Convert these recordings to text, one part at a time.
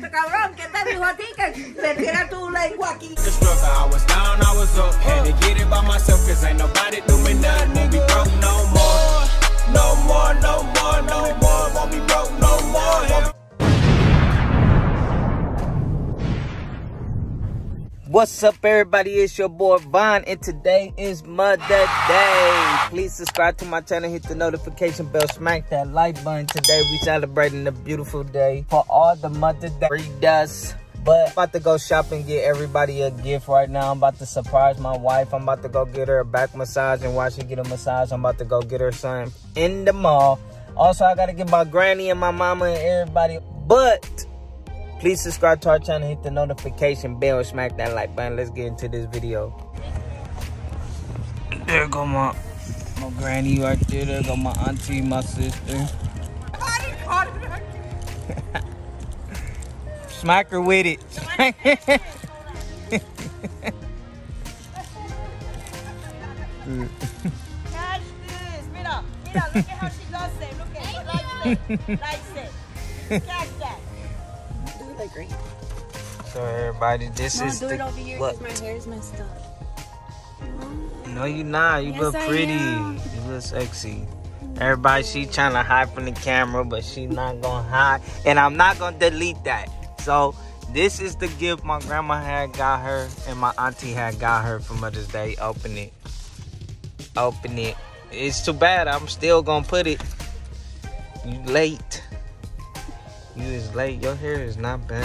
este cabrón, ¿qué te dijo a ti que tira tu lengua aquí? I was down, I was up. Had to get it by ain't nobody nothing. Won't be broke no more. No more, no more, no more. Won't be broke no more. What's up, everybody? It's your boy Von, and today is Mother Day. Please subscribe to my channel, hit the notification bell, smack that like button. Today, we celebrating a beautiful day for all the Mother Day readers. But I'm about to go shop and get everybody a gift right now. I'm about to surprise my wife. I'm about to go get her a back massage, and while she get a massage, I'm about to go get her son in the mall. Also, I gotta get my granny and my mama and everybody. But Please subscribe to our channel, hit the notification bell, smack that like button. Let's get into this video. There go my, my granny right there. There go my auntie, my sister. Smack her with it. Catch this. Mira, mira, look at how she does it. Look at it. Like this. Like this. Catch that. Do it like great. So everybody, this Mom, is do the it over here because my hair is messed up. No, you not. You Yes, look pretty. You look sexy. Everybody, she trying to hide from the camera, but she not gonna hide. And I'm not gonna delete that. So this is the gift my grandma had got her and my auntie had got her for Mother's Day. Open it. Open it. It's too bad. I'm still gonna put it. You late. You is late. Your hair is not bad.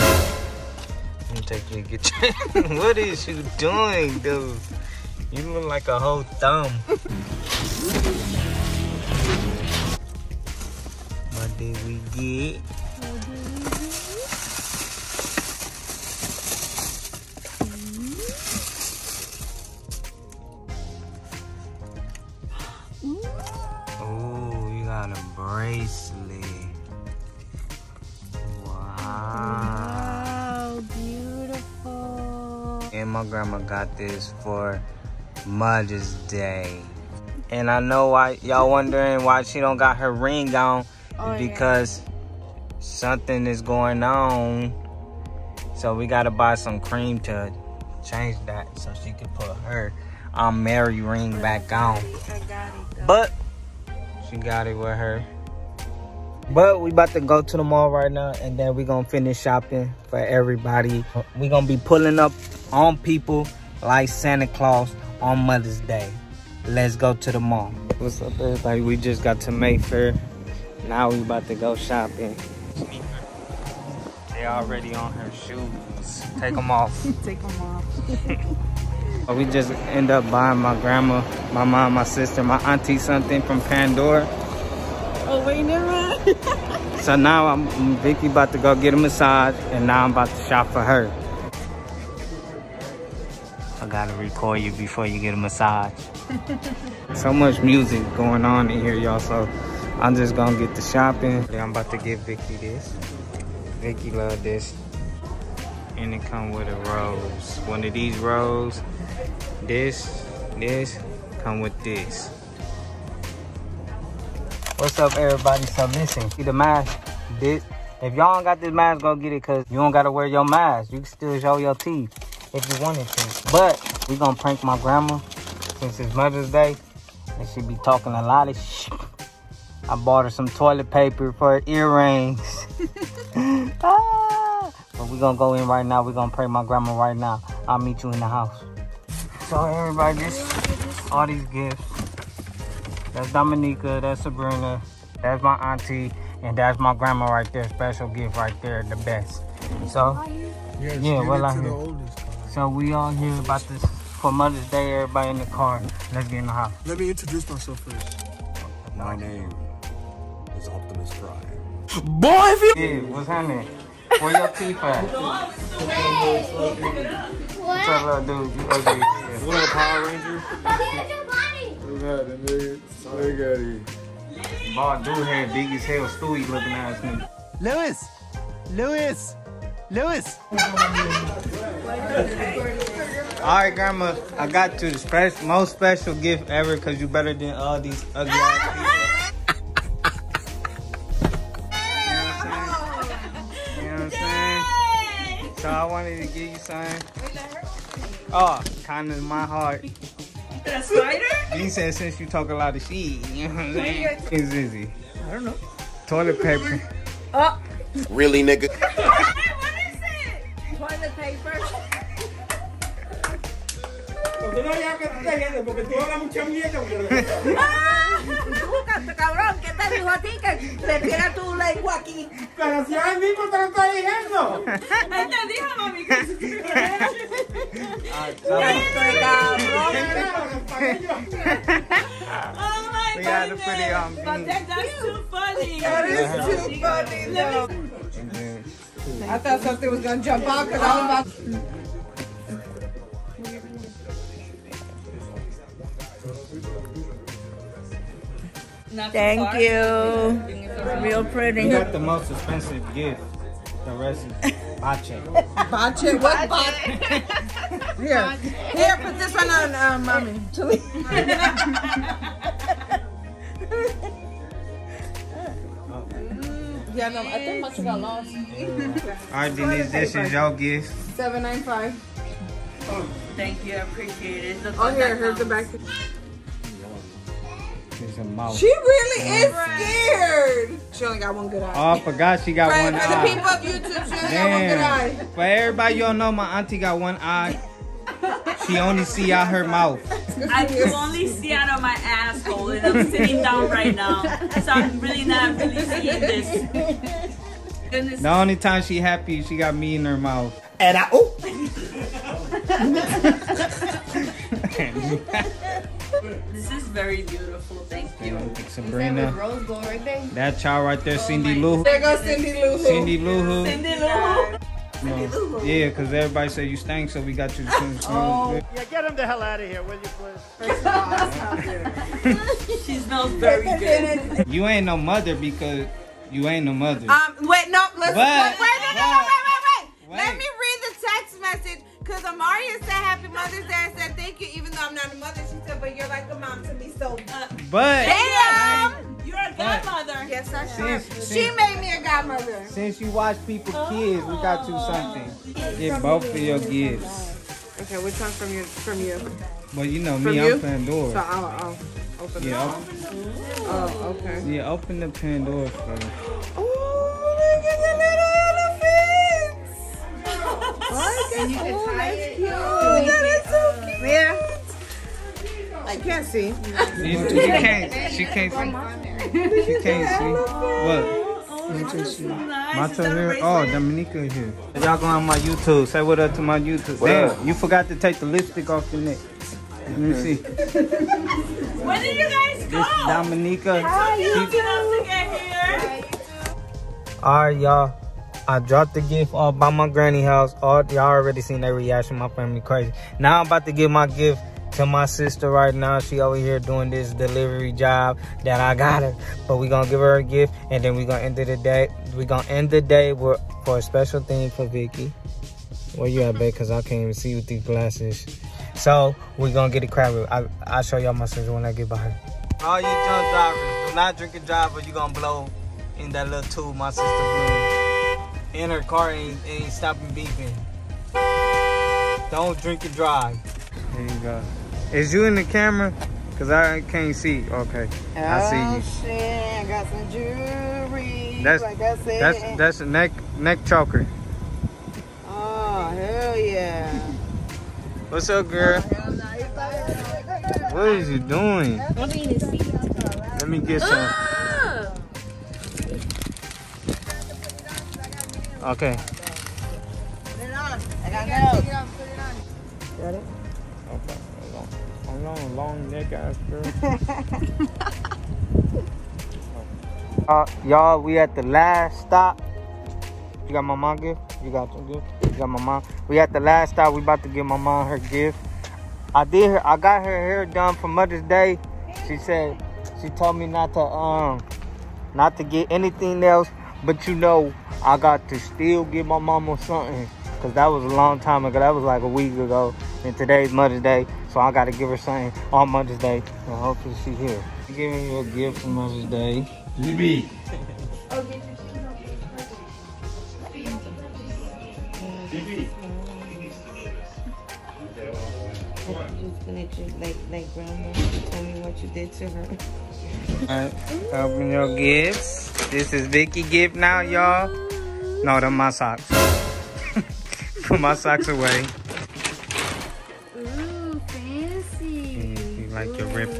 Let me take you to get your. what is you doing, dude? You look like a whole thumb. what did we get? Oh, you got a bracelet. My grandma got this for Mother's Day. And I know why y'all wondering why she don't got her ring on Oh, yeah. because something is going on. So we gotta buy some cream to change that so she can put her um Mary ring back on. I got it. But she got it with her. But we about to go to the mall right now and then we gonna finish shopping for everybody. we gonna be pulling up on people like Santa Claus on Mother's Day. Let's go to the mall. What's up everybody? We just got to Mayfair. Now we about to go shopping. They already on her shoes. Take them off. Take them off. We just end up buying my grandma, my mom, my sister, my auntie something from Pandora. Oh, wait, never mind. So now I'm Vicky about to go get a massage and now I'm about to shop for her. I gotta record you before you get a massage. so much music going on in here, y'all. So I'm just gonna get the shopping. I'm about to give Vicky this. Vicky love this. And it come with a rose. One of these rose. This, this, come with this. What's up, everybody? So listen, see the mask. This, if y'all don't got this mask, go get it, cause you don't gotta wear your mask. You can still show your teeth if you wanted to. But we gonna prank my grandma since it's Mother's Day, and she be talking a lot of shit. I bought her some toilet paper for her earrings. ah, but we gonna go in right now. we gonna prank my grandma right now. I'll meet you in the house. So everybody, this all these gifts. That's Dominica, that's Sabrina, that's my auntie, and that's my grandma right there. Special gift right there, the best. So, Yeah, Yeah, give well, it I to hear. so we all here about this for Mother's Day. Everybody in the car. Let's get in the house. Let me introduce myself first. My name is Optimus Prime. Boy, if you Yeah, what's happening? Where your teeth at? What's up, little dude? You ugly. Yeah. What up, Power Ranger? Look at him, dude. Look at him. Bald dude had big as hell, Stewie looking ass nigga. Lewis! Lewis! Lewis! All right, Grandma, I got you the special, most special gift ever because you better than all these ugly ass people. You know what I'm saying? You know what I'm saying? So I wanted to give you something. Oh, kind of my heart. The spider? You said since you talk a lot of shit, you know what I'm saying? It's easy. I don't know. Toilet paper. Oh, Really, nigga? what is it? Toilet paper. Cabrón, ¿qué te dijo a ti que te tiras tu lengua aquí? Pero si ahora mismo te lo estoy diciendo. Él te dijo, mami, que se te Ah, Este cabrón. Oh my We gotta put it on But that, that's too funny. That is too funny, though. Then- I thought something was gonna jump out because I was about Thank you. Real We pretty. got the most expensive gift. The rest is bache. Bache, what bache? Here, here, put this one on, uh, mommy. yeah, no, I think much got lost. Alright, Denise, this is your gift. Seven nine five. Oh, Thank you, I appreciate it. Look Oh, what here, here's the back. It's a mouth. She really is scared. She only got one good eye. Oh, I forgot she got For, one for the eye. people of YouTube, she only got one good eye. For everybody y'all know, my auntie got one eye. She only see out her mouth. I can only see out of my asshole, and I'm sitting down right now, so I'm really not really seeing this. Goodness, The only time she happy, she got me in her mouth. And I, oh, this is very beautiful. Thank you. Sabrina. Rose gold right there. That child right there, Cindy Lou. There goes Cindy Lou. Cindy Lou Who. Cindy Lou. No. Yeah, because everybody said you stank, so we got you. Oh. Yeah, get him the hell out of here, will you please? She smells very good. You ain't no mother because you ain't no mother. Um, wait, no, listen. But- wait, wait, no, no, no, wait, wait, wait. Wait. Let me read the text message. Because Amaria said Happy Mother's Day. I said thank you, even though I'm not a mother. She said, to me, so. Uh, But damn! You're a godmother. Yes, I Since- should. She since- made me a godmother. since you watch people kids, we got you something. Get both of your gifts. Okay, which one from you? From you. Well, you know From me, you? I'm Pandora. So I'll, I'll open it. Yeah, open, Oh, okay. yeah, open the Pandora first. Oh, look at the little elephants. Oh, and you can tie it. Oh, that is so cute. Yeah. I can't see. You, you can't. She can't see. She can't see. What? My turn here. Oh, Dominica here. Y'all go on my YouTube. Say what up to my YouTube. Damn, you forgot to take the lipstick off your neck. Let me see. When did you guys go? This Dominica. You enough to get here. Alright, y'all. I dropped the gift off by my granny house. All y'all already seen that reaction. My family crazy. Now I'm about to give my gift to my sister right now. She over here doing this delivery job that I got her. But we gonna give her a gift and then we gonna end the day. We gonna end the day with, for a special thing for Vicky. Where you at, babe? Cause I can't even see with these glasses. So we gonna get a crab. I I'll show y'all my sister when I get by her. All you drunk drivers, do not drink and drive or you gonna blow in that little tube my sister blew. In her car ain't, ain't stopping beeping. Don't drink and drive. There you go. Is you in the camera? Cause I can't see. Okay, I see oh, you. Oh, shit. I got some jewelry. That's like I said. that's that's a neck neck choker. Oh, hell yeah. What's up, girl? What is you doing? Let me get some. Okay. I got notes. Okay. Hold on, long neck ass girl. uh, y'all, we at the last stop. You got my mom gift? You got some gift? You got my mom? We at the last stop. We about to give my mom her gift. I did her. I got her hair done for Mother's Day. She said she told me not to um not to get anything else, but you know I got to still give my mama something because that was a long time ago. That was like a week ago, and today's Mother's Day, so I got to give her something on Mother's Day. And hopefully she here. Giving you a gift for Mother's Day. GB. Just gonna just like like grandma. Tell me what you did to her. Alright, open your gifts. This is Vicky gift now, y'all. No, them my socks. Put my socks away.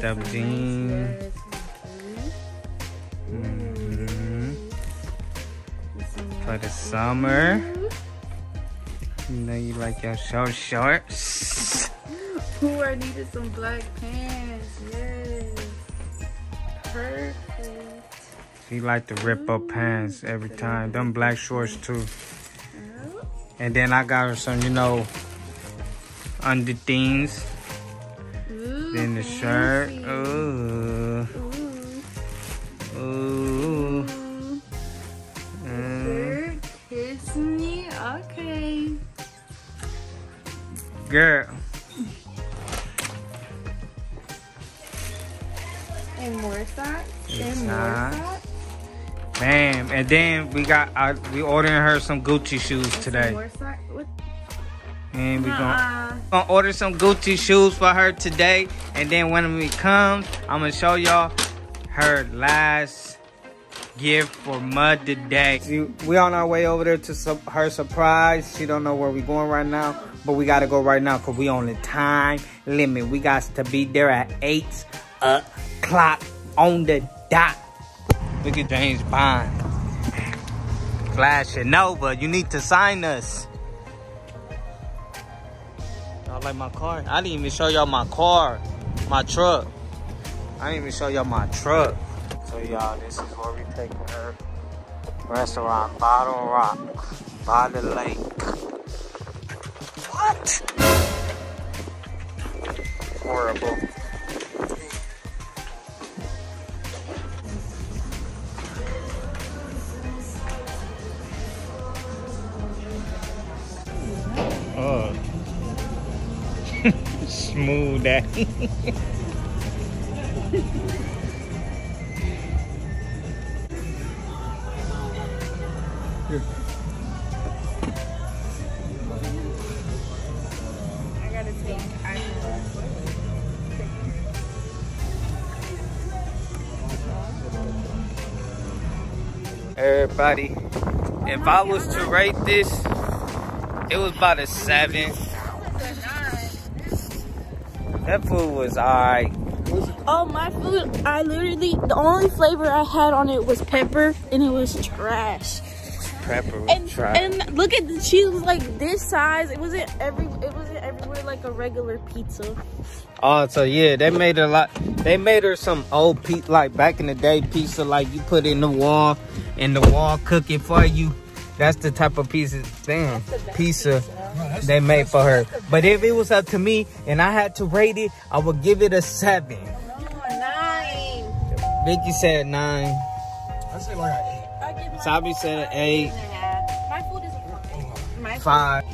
Like your ripped. Mhm. For the summer. You know you like your short shorts. Ooh, I needed some black pants. Yes. Perfect. You like to rip up pants every time. Them black shorts too. And then I got her some, you know, under things. Then the shirt. Ooh. Mm. Kiss me. Okay. Girl. And more socks. And more Socks. Bam. And then we got uh, we ordering her some Gucci shoes Some today. More socks. What? And we gonna, gonna order some Gucci shoes for her today. And then when we come, I'm gonna show y'all her last gift for Mud today. We on our way over there to su- her surprise. She don't know where we going right now, but we gotta go right now because we on the time limit. We got to be there at 8 o'clock on the dot. Look at James Bond. Flashing Nova, you need to sign us. Y'all like my car? I didn't even show y'all my car, my truck. I didn't even show y'all my truck. So y'all, this is where we taking her. Restaurant Bottle Rock by the lake. What? Horrible. Smooth daddy. I gotta take Everybody, if I was to rate this, it was about a seven. That food was alright. Oh, my food, I literally, the only flavor I had on it was pepper, and it was trash. Pepper was And trash. and look at the cheese was like this size. It wasn't every, it wasn't everywhere like a regular pizza. Oh, so yeah, they made a lot. They made her some old pizza, like back in the day pizza, like you put in the wall, and the wall cook it for you. That's the type of pizza, damn, pizza they made for her. But if it was up to me and I had to rate it, I would give it a seven. nine. Vicky said nine. I say like an I give my Sabi said eight, My food is fine. five.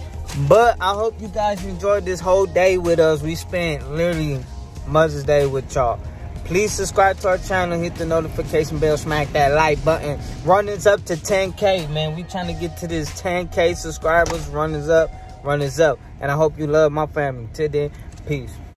But I hope you guys enjoyed this whole day with us. We spent literally Mother's Day with y'all. Please subscribe to our channel, hit the notification bell, smack that like button. Run this up to 10K, man. We trying to get to this 10K subscribers. Run this up, run this up. And I hope you love my family. Till then, peace.